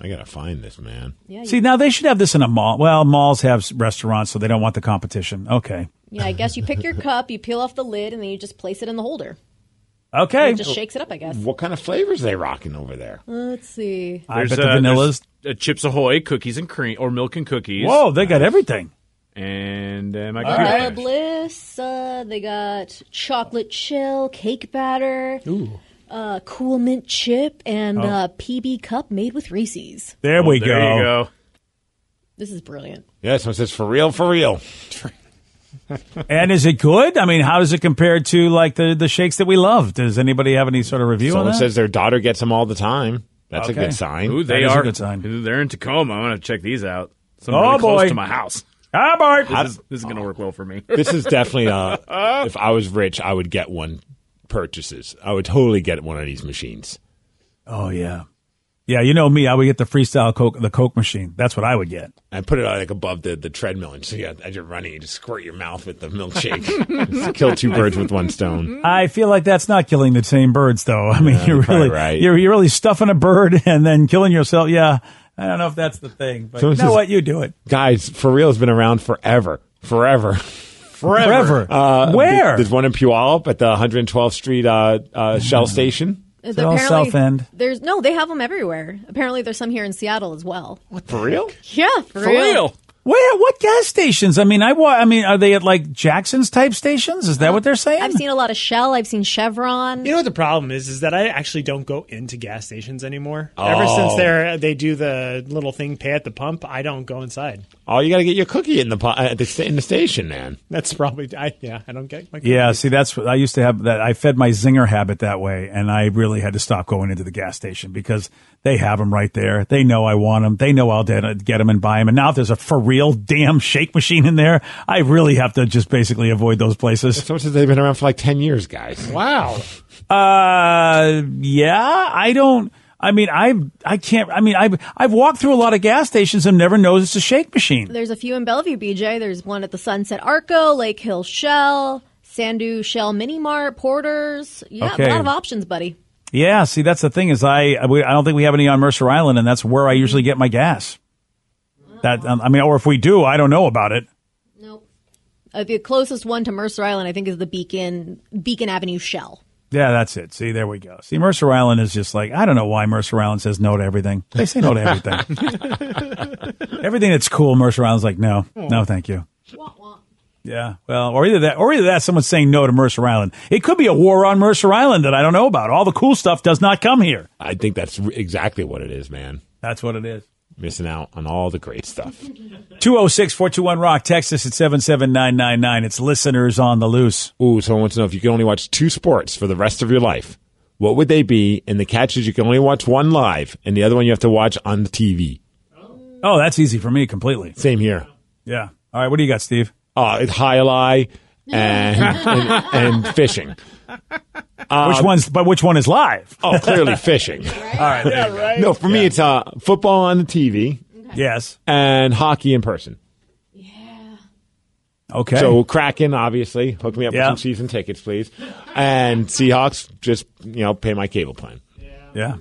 [SPEAKER 7] I gotta find this man.
[SPEAKER 8] Yeah,
[SPEAKER 1] See, now they should have this in a mall. Well, malls have restaurants, so they don't want the competition. Okay.
[SPEAKER 8] Yeah. I guess you pick your cup, you peel off the lid, and then you just place it in the holder.
[SPEAKER 1] Okay.
[SPEAKER 8] It just shakes it up, I guess.
[SPEAKER 7] What kind of flavors are they rocking over there?
[SPEAKER 8] Let's see.
[SPEAKER 1] I
[SPEAKER 5] There's,
[SPEAKER 1] bet the
[SPEAKER 5] uh,
[SPEAKER 1] vanillas.
[SPEAKER 5] there's, uh, Chips Ahoy, cookies and cream, or milk and cookies.
[SPEAKER 1] Whoa, they got everything.
[SPEAKER 5] And uh, my
[SPEAKER 8] Vanilla
[SPEAKER 5] computer.
[SPEAKER 8] Bliss. Uh, they got chocolate chill, cake batter, uh, cool mint chip, and uh, PB cup made with Reese's.
[SPEAKER 1] There we
[SPEAKER 5] Oh, There
[SPEAKER 1] go.
[SPEAKER 5] you go.
[SPEAKER 8] This is brilliant.
[SPEAKER 7] Yeah, someone says for real, for real.
[SPEAKER 1] And is it good? I mean, how does it compare to like the, the shakes that we love? Does anybody have any sort of review
[SPEAKER 7] Someone
[SPEAKER 1] on that?
[SPEAKER 7] says their daughter gets them all the time. That's
[SPEAKER 1] Okay.
[SPEAKER 7] a good sign.
[SPEAKER 5] Ooh, they
[SPEAKER 1] That is a
[SPEAKER 5] are.
[SPEAKER 1] good sign.
[SPEAKER 5] They're in Tacoma. I'm going to check these out. Some
[SPEAKER 1] Oh,
[SPEAKER 5] really close
[SPEAKER 1] boy.
[SPEAKER 5] to my house.
[SPEAKER 1] Ah, boy.
[SPEAKER 5] This is, this is going to work well for me.
[SPEAKER 7] This is definitely uh if I was rich, I would get one purchases. I would totally get one of these machines.
[SPEAKER 1] Oh yeah, yeah. You know me. I would get the freestyle Coke, the Coke machine. That's what I would get.
[SPEAKER 7] I put it uh, like above the, the treadmill, and so yeah, as you're running, you just squirt your mouth with the milkshake. Kill two birds with one stone.
[SPEAKER 1] I feel like that's not killing the same birds, though. I mean,
[SPEAKER 7] Yeah,
[SPEAKER 1] you're
[SPEAKER 7] you're
[SPEAKER 1] really
[SPEAKER 7] right.
[SPEAKER 1] you're you're really stuffing a bird and then killing yourself. Yeah, I don't know if that's the thing, but
[SPEAKER 7] So
[SPEAKER 1] you know
[SPEAKER 7] is-
[SPEAKER 1] what? You do it
[SPEAKER 7] Guys, for real, has been around forever, forever.
[SPEAKER 1] forever.
[SPEAKER 7] Uh,
[SPEAKER 1] Where?
[SPEAKER 7] There's one in Puyallup at the 112th Street uh, uh, Shell Station.
[SPEAKER 8] Is
[SPEAKER 1] it all
[SPEAKER 8] apparently-
[SPEAKER 1] South End?
[SPEAKER 8] There's no, they have them everywhere. Apparently, there's some here in Seattle as well.
[SPEAKER 7] What For real?
[SPEAKER 8] Yeah, for,
[SPEAKER 5] For real.
[SPEAKER 1] Where? What gas stations? I mean, I wa- I mean, are they at like Jackson's type stations? Is that uh-huh. what they're saying?
[SPEAKER 8] I've seen a lot of Shell. I've seen Chevron.
[SPEAKER 10] You know what the problem is? Is that I actually don't go into gas stations anymore. Ever since
[SPEAKER 7] Oh.
[SPEAKER 10] they they do the little thing, pay at the pump, I don't go inside.
[SPEAKER 7] Oh, you got to get your cookie in the po- at the sta- in the station, man.
[SPEAKER 10] That's probably I yeah. I don't get my
[SPEAKER 1] Yeah, see, that's what I used to have. That I fed my zinger habit that way, and I really had to stop going into the gas station because they have them right there. They know I want them. They know I'll de- get them and buy them. And now if there's a for real damn shake machine in there, I really have to just basically avoid those places.
[SPEAKER 7] So since they've been around for like 10 years, guys.
[SPEAKER 10] Wow.
[SPEAKER 1] Uh, yeah, I don't. I mean, I I can't. I mean, I've I've walked through a lot of gas stations and never noticed a shake machine.
[SPEAKER 8] There's a few in Bellevue, BJ. There's one at the Sunset Arco, Lake Hill Shell, Sandu Shell Mini Mart, Porters. Yeah,
[SPEAKER 1] Okay.
[SPEAKER 8] a lot of options, buddy.
[SPEAKER 1] Yeah, see, that's the thing is I I I don't think we have any on Mercer Island, and that's where I usually get my gas. That um, I mean, or if we do, I don't know about it.
[SPEAKER 8] Nope. Uh, the closest one to Mercer Island, I think, is the Beacon Beacon Avenue Shell.
[SPEAKER 1] Yeah, that's it. See, there we go. See, Mercer Island is just like I don't know why Mercer Island says no to everything. They say no to everything. everything that's cool, Mercer Island's like no, no, thank you. Yeah, well, or either that, or either that, someone's saying no to Mercer Island. It could be a war on Mercer Island that I don't know about. All the cool stuff does not come here.
[SPEAKER 7] I think that's exactly what it is, man.
[SPEAKER 1] That's what it is.
[SPEAKER 7] Missing out on all the great stuff.
[SPEAKER 1] 206 421 Rock, text us at 77999. It's listeners on the loose.
[SPEAKER 7] Ooh, someone wants to know if you can only watch two sports for the rest of your life, what would they be? And the catch is you can only watch one live, and the other one you have to watch on the TV.
[SPEAKER 1] Oh, that's easy for me completely.
[SPEAKER 7] Same here.
[SPEAKER 1] Yeah. All right, what do you got, Steve?
[SPEAKER 7] Uh, it's jai alai and, and, and fishing.
[SPEAKER 1] which one's, but which one is live?
[SPEAKER 7] Oh, clearly fishing.
[SPEAKER 1] All right. there you go.
[SPEAKER 7] No, for me, it's uh, football on the TV
[SPEAKER 1] Yes.
[SPEAKER 7] and hockey in person. Yeah.
[SPEAKER 1] Okay.
[SPEAKER 7] So Kraken, obviously, hook me up
[SPEAKER 1] Yeah.
[SPEAKER 7] with some season tickets, please. And Seahawks, just you know, pay my cable plan.
[SPEAKER 1] yeah.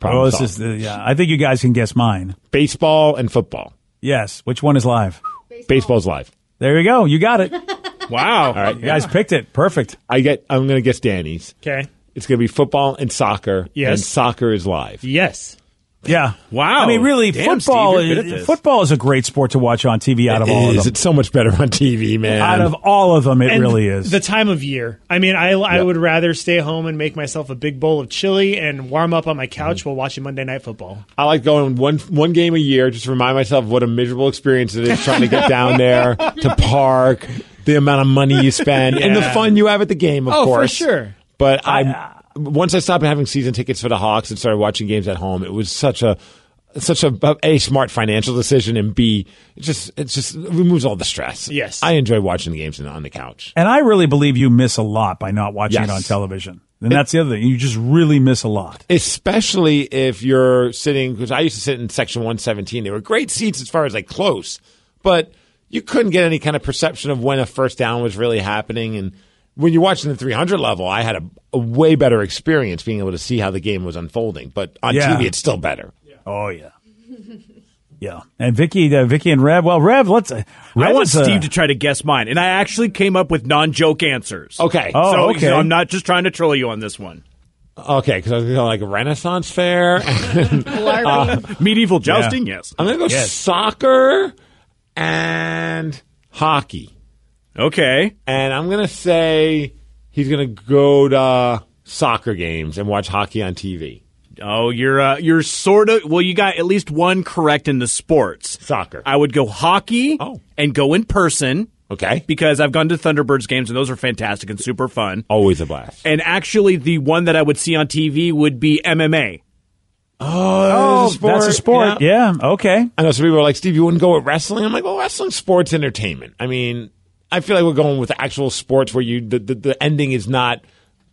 [SPEAKER 7] Problem
[SPEAKER 1] Oh, this
[SPEAKER 7] solved.
[SPEAKER 1] is the, yeah. I think you guys can guess mine.
[SPEAKER 7] baseball and football.
[SPEAKER 1] Yes. Which one is live?
[SPEAKER 7] Baseball's live.
[SPEAKER 1] There you go. You got it.
[SPEAKER 5] Wow.
[SPEAKER 7] All right,
[SPEAKER 1] You guys picked it. Perfect.
[SPEAKER 7] I get. I'm going to guess Danny's.
[SPEAKER 10] Okay.
[SPEAKER 7] It's going to be football and soccer.
[SPEAKER 10] Yes.
[SPEAKER 7] and soccer is live.
[SPEAKER 10] Yes.
[SPEAKER 1] Yeah.
[SPEAKER 5] Wow.
[SPEAKER 1] I mean, really,
[SPEAKER 5] Damn,
[SPEAKER 1] football.
[SPEAKER 5] Steve, you're good at
[SPEAKER 1] is, football is a great sport to watch on TV. Out of all of
[SPEAKER 7] Is
[SPEAKER 1] them,
[SPEAKER 7] it's so much better on TV, man?
[SPEAKER 1] out of all of them, it
[SPEAKER 10] And
[SPEAKER 1] really is.
[SPEAKER 10] The time of year. I mean, I, I
[SPEAKER 7] Yep.
[SPEAKER 10] would rather stay home and make myself a big bowl of chili and warm up on my
[SPEAKER 7] Mm-hmm.
[SPEAKER 10] couch while watching Monday Night Football.
[SPEAKER 7] I like going one one game a year just to remind myself what a miserable experience it is trying to get down there to park, the amount of money you spend, and the fun you have at the game, of
[SPEAKER 10] Oh, for sure.
[SPEAKER 7] But I, uh, once I stopped having season tickets for the Hawks and started watching games at home, it was such a such a a smart financial decision, and b it just it just removes all the stress.
[SPEAKER 10] Yes.
[SPEAKER 7] I enjoy watching the games on- on the couch.
[SPEAKER 1] and I really believe you miss a lot by not watching
[SPEAKER 7] Yes.
[SPEAKER 1] it on television. And that's the other thing. You just really miss a lot.
[SPEAKER 7] especially if you're sitting because I used to sit in section 117. They were great seats as far as like close, but you couldn't get any kind of perception of when a first down was really happening. And when you're watching the 300 level, I had a, a way better experience being able to see how the game was unfolding. But on
[SPEAKER 1] Yeah.
[SPEAKER 7] TV, it's still better.
[SPEAKER 1] Oh yeah. Yeah. And Vicky, uh, Vicky and Rev. Well, Rev, let's. Uh, Rev
[SPEAKER 5] I want
[SPEAKER 1] is, uh,
[SPEAKER 5] Steve to try to guess mine, and I actually came up with non-joke answers.
[SPEAKER 7] Okay,
[SPEAKER 1] Oh,
[SPEAKER 5] so,
[SPEAKER 1] okay.
[SPEAKER 5] so I'm not just trying to troll you on this one.
[SPEAKER 7] okay, because I was going to go like Renaissance fair.
[SPEAKER 8] LARPing.
[SPEAKER 5] Medieval jousting, yes.
[SPEAKER 7] I'm going to go
[SPEAKER 1] Yes.
[SPEAKER 7] soccer and hockey.
[SPEAKER 5] Okay.
[SPEAKER 7] and I'm gonna say he's gonna go to soccer games and watch hockey on TV.
[SPEAKER 5] Oh, you're uh, you're sort of well. You got at least one correct in the sports.
[SPEAKER 7] Soccer.
[SPEAKER 5] I would go hockey
[SPEAKER 7] Oh.
[SPEAKER 5] and go in person
[SPEAKER 7] Okay,
[SPEAKER 5] because I've gone to Thunderbirds games and those are fantastic and super fun.
[SPEAKER 7] always a blast.
[SPEAKER 5] And actually, the one that I would see on TV would be MMA.
[SPEAKER 1] Oh,
[SPEAKER 7] there's a
[SPEAKER 1] that's a sport. Yeah. Okay.
[SPEAKER 7] I know some people are like, Steve, you wouldn't go with wrestling. I'm like, well, wrestling sports entertainment. I mean, I feel like we're going with actual sports where you the, the, the ending is not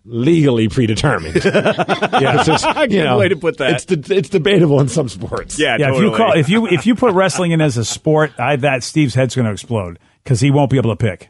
[SPEAKER 7] legally predetermined. yeah, it's just, you
[SPEAKER 5] Good
[SPEAKER 7] know,
[SPEAKER 5] way to put that.
[SPEAKER 7] It's de- it's debatable in some sports.
[SPEAKER 5] Yeah,
[SPEAKER 1] Yeah.
[SPEAKER 5] totally.
[SPEAKER 1] If you call if you if you put wrestling in as a sport, I, that Steve's head's going to explode because he won't be able to pick.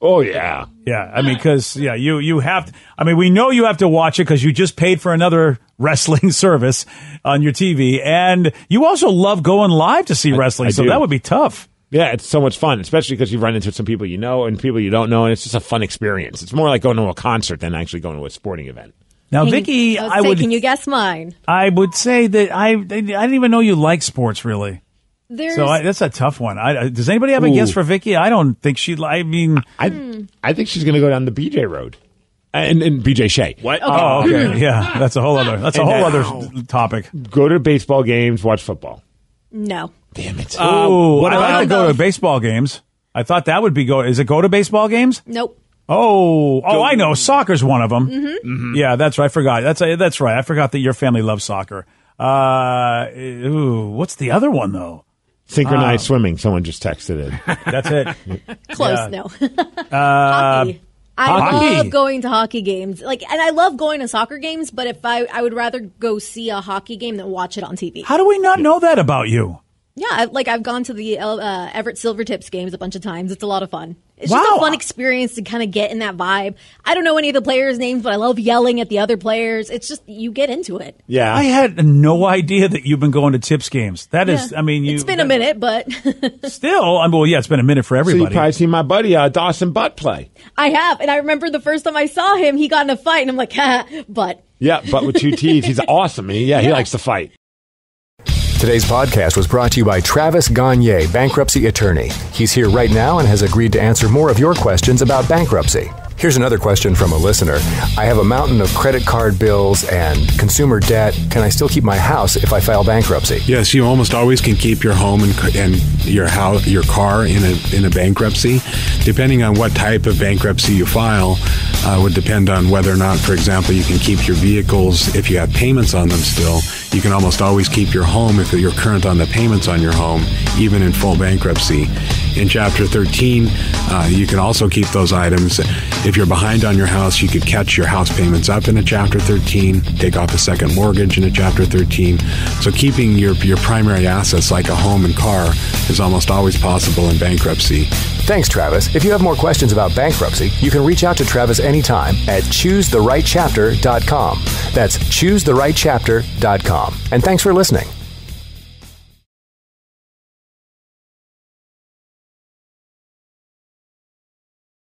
[SPEAKER 7] Oh yeah.
[SPEAKER 1] Yeah, I mean, because yeah, you you have. To, I mean, we know you have to watch it because you just paid for another wrestling service on your TV, and you also love going live to see wrestling.
[SPEAKER 7] I
[SPEAKER 1] so
[SPEAKER 7] do.
[SPEAKER 1] that would be tough.
[SPEAKER 7] Yeah, it's so much fun, especially because you run into some people you know and people you don't know, and it's just a fun experience. It's more like going to a concert than actually going to a sporting event.
[SPEAKER 1] Now,
[SPEAKER 8] Can-
[SPEAKER 1] Vicky,
[SPEAKER 8] I, was
[SPEAKER 1] I
[SPEAKER 8] saying,
[SPEAKER 1] would
[SPEAKER 8] Can you guess mine?
[SPEAKER 1] I would say that I I didn't even know you like sports really.
[SPEAKER 8] There's
[SPEAKER 1] So I, that's a tough one. I, I- does anybody have a
[SPEAKER 7] Ooh.
[SPEAKER 1] guess for Vicky? I don't think she. I mean,
[SPEAKER 7] I. I think she's going to go down the BJ road, Uh, and, and BJ Shea.
[SPEAKER 5] What?
[SPEAKER 1] oh, um, okay, yeah, that's a whole other. That's a
[SPEAKER 7] And
[SPEAKER 1] whole
[SPEAKER 7] now-
[SPEAKER 1] other topic.
[SPEAKER 7] Go to baseball games, watch football.
[SPEAKER 8] no.
[SPEAKER 7] Damn it!
[SPEAKER 1] Oh,
[SPEAKER 5] what
[SPEAKER 1] I
[SPEAKER 5] about-
[SPEAKER 1] like to go to baseball games. I thought that would be go. Is it go to baseball games?
[SPEAKER 8] Nope.
[SPEAKER 1] Oh, oh, I know. Soccer's one of them.
[SPEAKER 8] Mm-hmm. mm-hmm.
[SPEAKER 1] Yeah, that's right. I forgot. That's uh, that's right. I forgot that your family loves soccer. Uh, ooh, what's the other one though?
[SPEAKER 7] Synchronized uh, swimming. Someone just texted it.
[SPEAKER 1] That's it.
[SPEAKER 8] Close.
[SPEAKER 1] Yeah.
[SPEAKER 8] No. hockey. I
[SPEAKER 1] hockey.
[SPEAKER 8] love going to hockey games. Like, and I love going to soccer games. But if I, I would rather go see a hockey game than watch it on TV.
[SPEAKER 1] How do we not know that about you?
[SPEAKER 8] Yeah, I, like I've gone to the uh, Everett Silvertips games a bunch of times. It's a lot of fun. It's just a fun experience to kind of get in that vibe. I don't know any of the players' names, but I love yelling at the other players. It's just you get into it.
[SPEAKER 7] Yeah,
[SPEAKER 1] I had no idea that you've been going to tips games. That is,
[SPEAKER 8] Yeah.
[SPEAKER 1] I mean, you.
[SPEAKER 8] it's been a minute, but
[SPEAKER 1] Still, I mean, well, yeah, it's been a minute for
[SPEAKER 7] so you
[SPEAKER 1] everybody.
[SPEAKER 7] probably seen my buddy uh, Dawson Butt play.
[SPEAKER 8] I have. And I remember the first time I saw him, he got in a fight, and I'm like, ha, but
[SPEAKER 7] Yeah, but with two T's, he's awesome. He, yeah, he likes to fight.
[SPEAKER 9] Today's podcast was brought to you by Travis Gagnier, bankruptcy attorney. He's here right now and has agreed to answer more of your questions about bankruptcy. Here's another question from a listener. I have a mountain of credit card bills and consumer debt. Can I still keep my house if I file bankruptcy?
[SPEAKER 2] Yes, you almost always can keep your home and, and your house, your car in a in a bankruptcy. Depending on what type of bankruptcy you file, uh, would depend on whether or not, for example, you can keep your vehicles if you have payments on them still. You can almost always keep your home if you're current on the payments on your home, even in full bankruptcy. In Chapter 13, uh, you can also keep those items. If you're behind on your house, you could catch your house payments up in a Chapter 13, take off a second mortgage in a Chapter 13. So keeping your, your primary assets like a home and car is almost always possible in bankruptcy.
[SPEAKER 9] Thanks, Travis. If you have more questions about bankruptcy, you can reach out to Travis anytime at choosetherightchapter.com. That's choosetherightchapter.com. And thanks for listening.